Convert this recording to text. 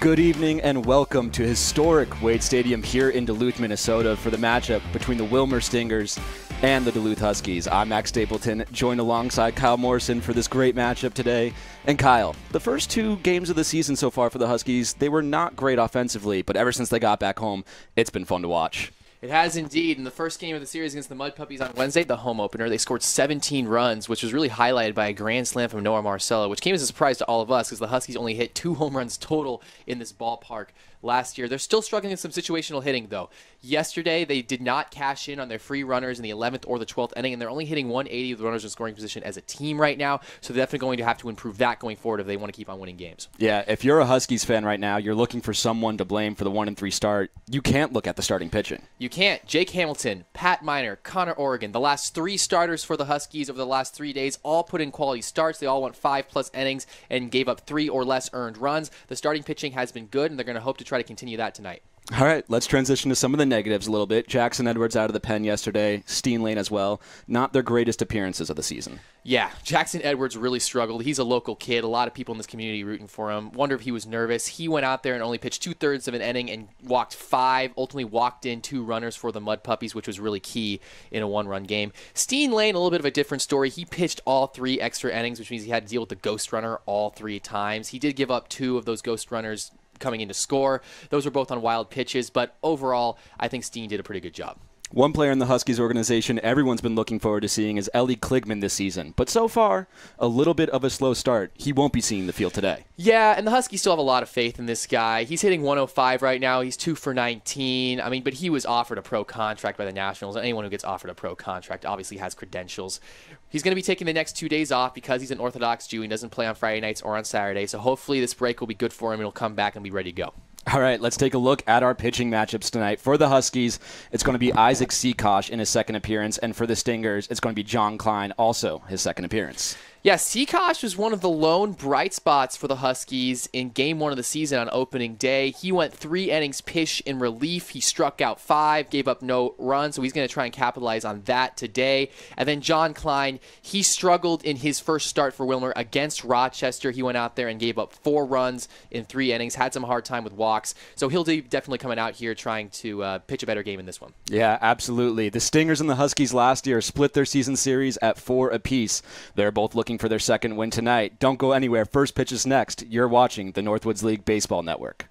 Good evening and welcome to historic Wade Stadium here in Duluth, Minnesota for the matchup between the Willmar Stingers and the Duluth Huskies. I'm Max Stapleton, joined alongside Kyle Morrison for this great matchup today. And Kyle, the first two games of the season so far for the Huskies, they were not great offensively, but ever since they got back home, it's been fun to watch. It has indeed. In the first game of the series against the Mud Puppies on Wednesday, the home opener, they scored 17 runs, which was really highlighted by a grand slam from Noah Marcello, which came as a surprise to all of us because the Huskies only hit two home runs total in this ballpark last year. They're still struggling with some situational hitting, though. Yesterday, they did not cash in on their free runners in the 11th or the 12th inning, and they're only hitting 180 of the runners in scoring position as a team right now. So they're definitely going to have to improve that going forward if they want to keep on winning games. Yeah, if you're a Huskies fan right now, you're looking for someone to blame for the one and three start. You can't look at the starting pitching. You can't. Jake Hamilton, Pat Miner, Connor Oregon, the last three starters for the Huskies over the last three days, all put in quality starts. They all went five plus innings and gave up three or less earned runs. The starting pitching has been good, and they're going to hope to try to continue that tonight. All right, let's transition to some of the negatives a little bit. Jackson Edwards out of the pen yesterday, Steen Lane as well. Not their greatest appearances of the season. Yeah, Jackson Edwards really struggled. He's a local kid. A lot of people in this community rooting for him. Wonder if he was nervous. He went out there and only pitched two thirds of an inning and walked five. Ultimately, walked in two runners for the Mud Puppies, which was really key in a one-run game. Steen Lane, a little bit of a different story. He pitched all three extra innings, which means he had to deal with the ghost runner all three times. He did give up two of those ghost runners coming in to score. Those were both on wild pitches, but overall, I think Steen did a pretty good job. One player in the Huskies organization everyone's been looking forward to seeing is Elie Kligman this season. But so far, a little bit of a slow start. He won't be seeing the field today. Yeah, and the Huskies still have a lot of faith in this guy. He's hitting 105 right now. He's 2 for 19. I mean, but he was offered a pro contract by the Nationals. Anyone who gets offered a pro contract obviously has credentials. He's going to be taking the next two days off because he's an Orthodox Jew. He doesn't play on Friday nights or on Saturday. So hopefully this break will be good for him he'll come back and be ready to go. All right, let's take a look at our pitching matchups tonight. For the Huskies, it's going to be Isaac Seakosh in his second appearance, and for the Stingers, it's going to be John Klein, also his second appearance. Yeah, Seakosh was one of the lone bright spots for the Huskies in game one of the season on opening day. He went three innings pitch in relief. He struck out five, gave up no runs, so he's going to try and capitalize on that today. And then John Klein, he struggled in his first start for Willmar against Rochester. He went out there and gave up four runs in three innings, had some hard time with walks. So he'll be definitely coming out here trying to uh, pitch a better game in this one. Yeah, absolutely. The Stingers and the Huskies last year split their season series at four apiece. They're both looking for their second win tonight. Don't go anywhere. First pitch is next. You're watching the Northwoods League Baseball Network.